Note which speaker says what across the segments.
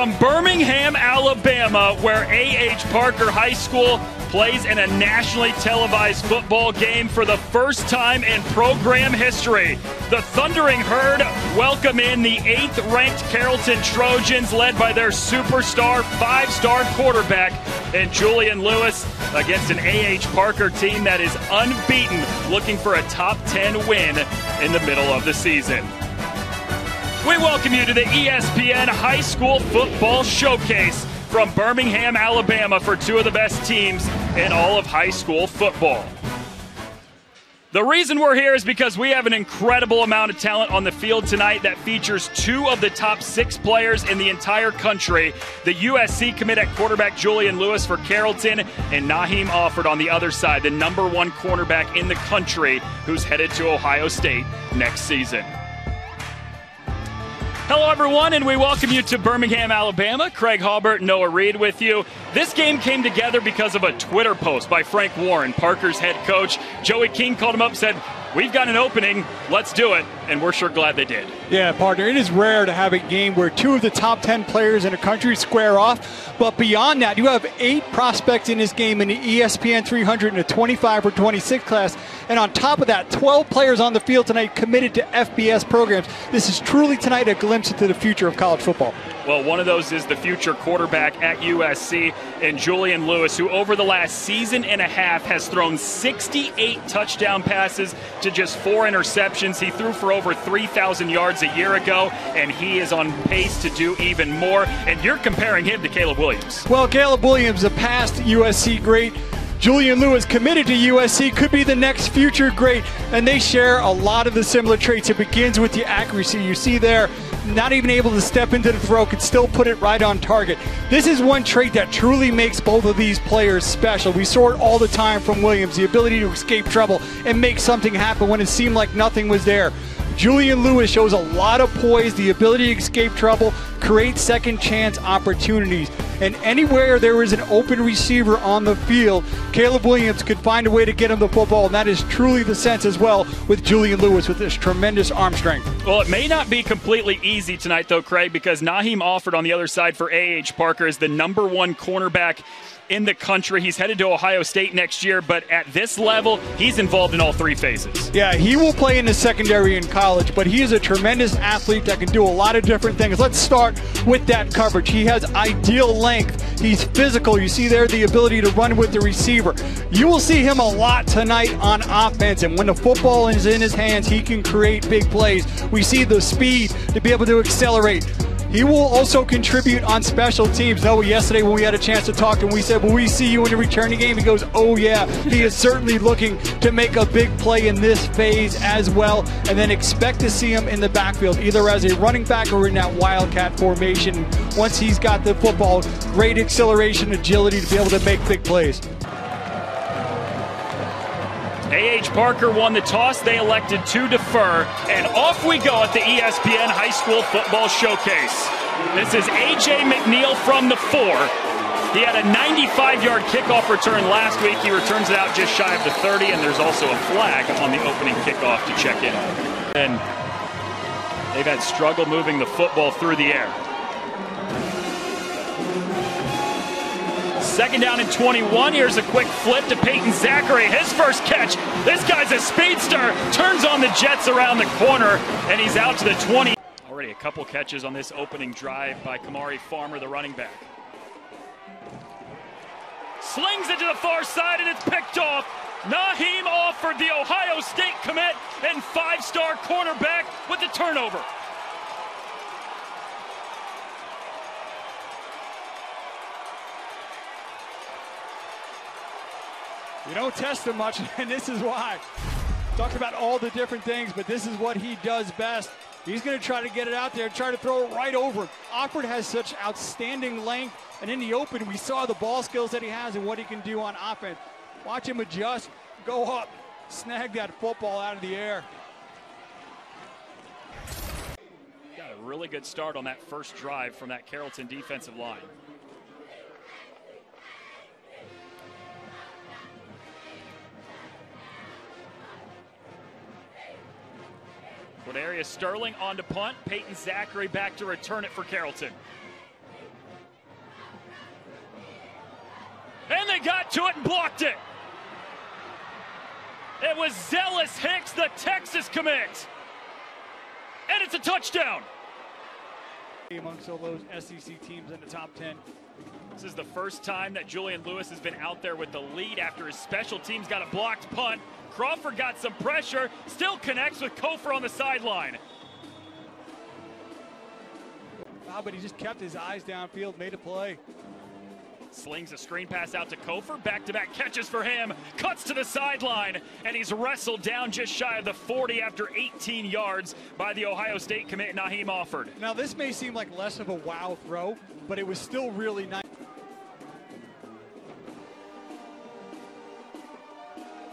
Speaker 1: From Birmingham, Alabama, where A.H. Parker High School plays in a nationally televised football game for the first time in program history. The Thundering Herd welcome in the eighth ranked Carrollton Trojans, led by their superstar five star quarterback and Julian Lewis against an A.H. Parker team that is unbeaten, looking for a top 10 win in the middle of the season. We welcome you to the ESPN High School Football Showcase from Birmingham, Alabama, for two of the best teams in all of high school football. The reason we're here is because we have an incredible amount of talent on the field tonight that features two of the top six players in the entire country. The USC commit at quarterback Julian Lewis for Carrollton, and Naheem Offord on the other side, the number one cornerback in the country, who's headed to Ohio State next season. Hello, everyone, and we welcome you to Birmingham, Alabama. Craig Haubert, Noah Reed with you. This game came together because of a Twitter post by Frank Warren, Parker's head coach. Joey King called him up, said, We've got an opening, let's do it, and we're sure glad they did.
Speaker 2: Yeah, partner, it is rare to have a game where two of the top 10 players in a country square off. But beyond that, you have eight prospects in this game in the ESPN 300 and a 25 or 26 class. And on top of that, 12 players on the field tonight committed to FBS programs. This is truly tonight a glimpse into the future of college football.
Speaker 1: Well, one of those is the future quarterback at USC and Julian Lewis, who over the last season and a half has thrown 68 touchdown passes to just four interceptions. He threw for over 3,000 yards a year ago, and he is on pace to do even more. And you're comparing him to Caleb Williams.
Speaker 2: Well, Caleb Williams, a past USC great. Julian Lewis committed to USC could be the next future great, and they share a lot of the similar traits. It begins with the accuracy. You see there, not even able to step into the throw, could still put it right on target. This is one trait that truly makes both of these players special. We saw it all the time from Williams the ability to escape trouble and make something happen when it seemed like nothing was there. Julian Lewis shows a lot of poise, the ability to escape trouble, create second chance opportunities. And anywhere there is an open receiver on the field, Caleb Williams could find a way to get him the football. And that is truly the sense as well with Julian Lewis with this tremendous arm strength.
Speaker 1: Well, it may not be completely easy tonight, though, Craig, because Naheem Offord on the other side for A.H. Parker is the number one cornerback in the country. He's headed to Ohio State next year, but at this level, he's involved in all three phases.
Speaker 2: Yeah, he will play in the secondary in college, but he is a tremendous athlete that can do a lot of different things. Let's start with that coverage. He has ideal length. He's physical. You see there the ability to run with the receiver. You will see him a lot tonight on offense, and when the football is in his hands, he can create big plays. We see the speed to be able to accelerate. He will also contribute on special teams. No, yesterday when we had a chance to talk and we said, Will we see you in the returning game? He goes, Oh, yeah. He is certainly looking to make a big play in this phase as well. And then expect to see him in the backfield, either as a running back or in that wildcat formation. Once he's got the football, great acceleration, agility to be able to make big plays.
Speaker 1: A.H. Parker won the toss. They elected to defer. And off we go at the ESPN High School Football Showcase. This is A.J. McNeil from the four. He had a 95 yard kickoff return last week. He returns it out just shy of the 30, and there's also a flag on the opening kickoff to check in. And they've had struggle moving the football through the air. Second down and 21. Here's a quick flip to Peyton Zachary. His first catch. This guy's a speedster. Turns on the Jets around the corner, and he's out to the 20. Already a couple catches on this opening drive by Kamari Farmer, the running back. Slings it to the far side, and it's picked off. Naheem Offord the Ohio State commit and five-star cornerback with the turnover.
Speaker 2: You don't test him much, and this is why. Talked about all the different things, but this is what he does best. He's going to try to get it out there, try to throw it right over. Offord has such outstanding length, and in the open, we saw the ball skills that he has and what he can do on offense. Watch him adjust, go up, snag that football out of the air.
Speaker 1: Got a really good start on that first drive from that Carrollton defensive line. is Sterling on to punt. Peyton Zachary back to return it for Carrollton. And they got to it and blocked it. It was Zelus Hicks, the Texas commit. And it's a touchdown.
Speaker 2: Amongst all those SEC teams in the top 10,
Speaker 1: this is the first time that Julian Lewis has been out there with the lead after his special teams got a blocked punt. Crawford got some pressure, still connects with Kofor on the sideline.
Speaker 2: Wow, but he just kept his eyes downfield, made a play.
Speaker 1: Slings a screen pass out to Kofor. Back to back catches for him. Cuts to the sideline. And he's wrestled down just shy of the 40 after 18 yards by the Ohio State commit, Naheem Offord.
Speaker 2: Now, this may seem like less of a wow throw, but it was still really nice.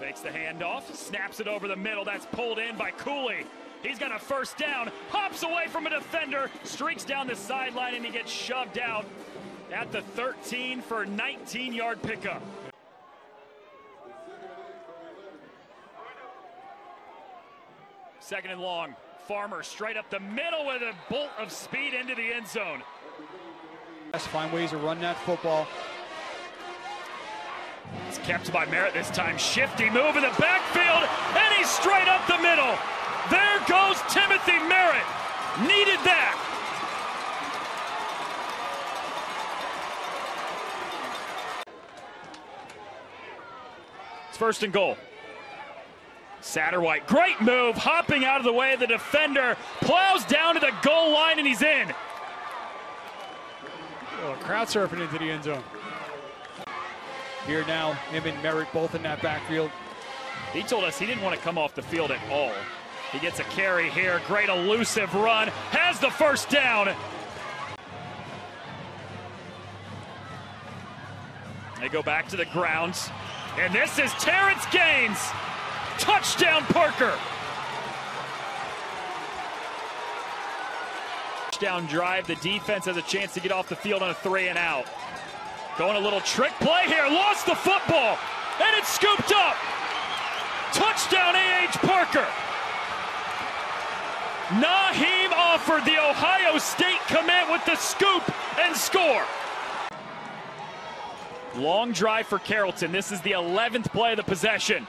Speaker 1: Fakes the handoff. Snaps it over the middle. That's pulled in by Cooley. He's got a first down. Hops away from a defender. Streaks down the sideline and he gets shoved out at the 13 for 19 yard pickup. Second and long. Farmer straight up the middle with a bolt of speed into the end zone.
Speaker 2: Find ways to run that football.
Speaker 1: It's kept by Merritt this time. Shifty move in the backfield, and he's straight up the middle. There goes Timothy Merritt. Needed that. It's first and goal. Satterwhite, great move, hopping out of the way of the defender, plows down to the goal line, and he's in.
Speaker 2: Oh, crowd surfing into the end zone. Here now, him and Merritt both in that backfield.
Speaker 1: He told us he didn't want to come off the field at all. He gets a carry here. Great elusive run. Has the first down. They go back to the grounds. And this is Terrence Gaines. Touchdown, Parker. Touchdown drive. The defense has a chance to get off the field on a three and out. Going a little trick play here. Lost the football. And it's scooped up. Touchdown, A.H. Parker. Naheem Offord the Ohio State commit with the scoop and score. Long drive for Carrollton. This is the 11th play of the possession.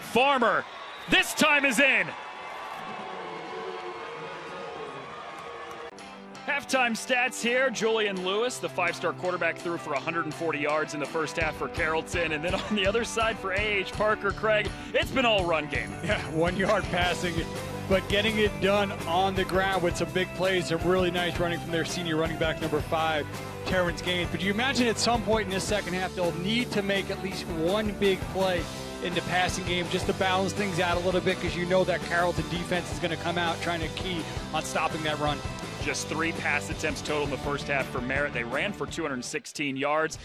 Speaker 1: Farmer, this time is in. Halftime stats here. Julian Lewis, the five star quarterback, threw for 140 yards in the first half for Carrollton. And then on the other side for A.H. Parker, Craig, it's been all run game.
Speaker 2: Yeah, one yard passing, but getting it done on the ground with some big plays. Some really nice running from their senior running back, number five, Terrence Gaines. But you imagine at some point in this second half, they'll need to make at least one big play in the passing game just to balance things out a little bit because you know that Carrollton defense is going to come out trying to key on stopping that run.
Speaker 1: Just three pass attempts total in the first half for Merritt. They ran for 216 yards.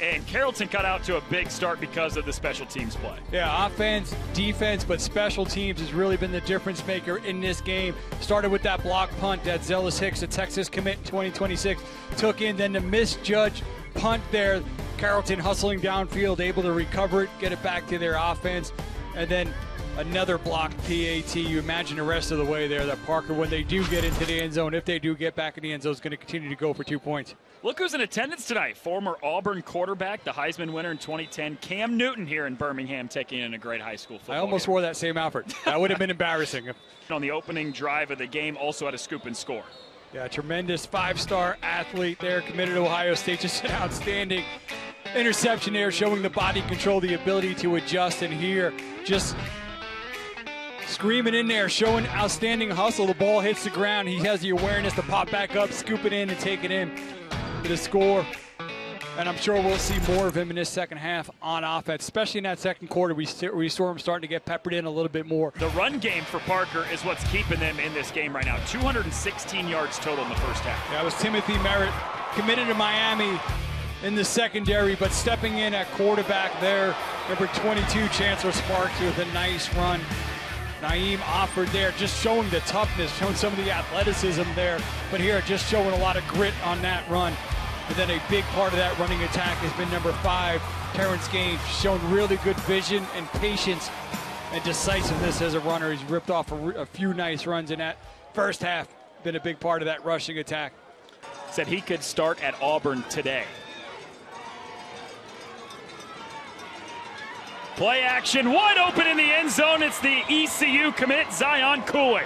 Speaker 1: And Carrollton got out to a big start because of the special teams play.
Speaker 2: Yeah, offense, defense, but special teams has really been the difference maker in this game. Started with that block punt that Zelus Hicks, a Texas commit 2026, took in. Then the misjudged punt there. Carrollton hustling downfield, able to recover it, get it back to their offense. And then another blocked PAT. You imagine the rest of the way there that Parker, when they do get into the end zone, if they do get back in the end zone, is going to continue to go for two points.
Speaker 1: Look who's in attendance tonight. Former Auburn quarterback, the Heisman winner in 2010, Cam Newton here in Birmingham, taking in a great high school football.
Speaker 2: I almost
Speaker 1: game.
Speaker 2: wore that same outfit. That would have been embarrassing.
Speaker 1: On the opening drive of the game, also had a scoop and score.
Speaker 2: Yeah, tremendous five-star athlete there, committed to Ohio State. Just an outstanding interception there, showing the body control, the ability to adjust. And here, just screaming in there, showing outstanding hustle. The ball hits the ground. He has the awareness to pop back up, scoop it in, and take it in for the score. And I'm sure we'll see more of him in this second half on offense, especially in that second quarter. We, we saw him starting to get peppered in a little bit more.
Speaker 1: The run game for Parker is what's keeping them in this game right now. 216 yards total in the first half.
Speaker 2: That was Timothy Merritt, committed to Miami in the secondary, but stepping in at quarterback there, number 22, Chancellor Sparks with a nice run. Naheem Offord there, just showing the toughness, showing some of the athleticism there, but here just showing a lot of grit on that run. And then a big part of that running attack has been number five, Terrence Gaines, showing really good vision and patience and decisiveness as a runner. He's ripped off a, a few nice runs in that first half, been a big part of that rushing attack.
Speaker 1: Said he could start at Auburn today. Play action, wide open in the end zone. It's the ECU commit, Zion Cooley.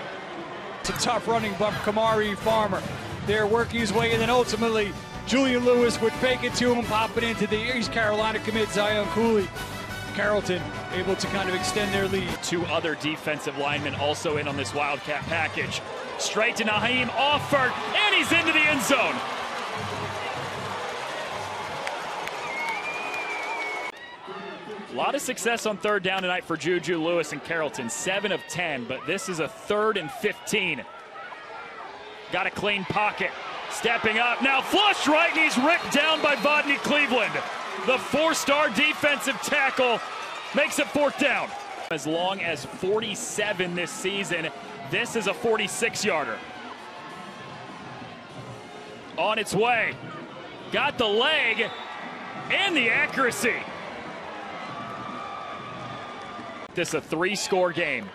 Speaker 2: It's a tough running bump, Kamari Farmer. They're working his way, and then ultimately Julian Lewis would fake it to him pop it into the East Carolina commit, Zion Cooley. Carrollton able to kind of extend their lead.
Speaker 1: Two other defensive linemen also in on this Wildcat package. Straight to Naheem Offord, and he's into the end zone. A lot of success on third down tonight for Juju Lewis and Carrollton. 7 of 10, but this is a third and 15. Got a clean pocket. Stepping up. Now flush right, and he's ripped down by Vodney Cleveland. The four-star defensive tackle makes it fourth down. As long as 47 this season, this is a 46-yarder. On its way. Got the leg and the accuracy. This a three-score game.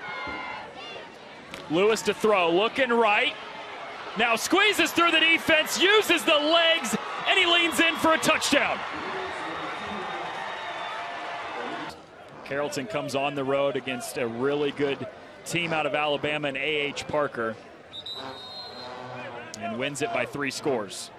Speaker 1: Lewis to throw, looking right. Now squeezes through the defense, uses the legs, and he leans in for a touchdown. Carrollton comes on the road against a really good team out of Alabama and A.H. Parker and wins it by three scores.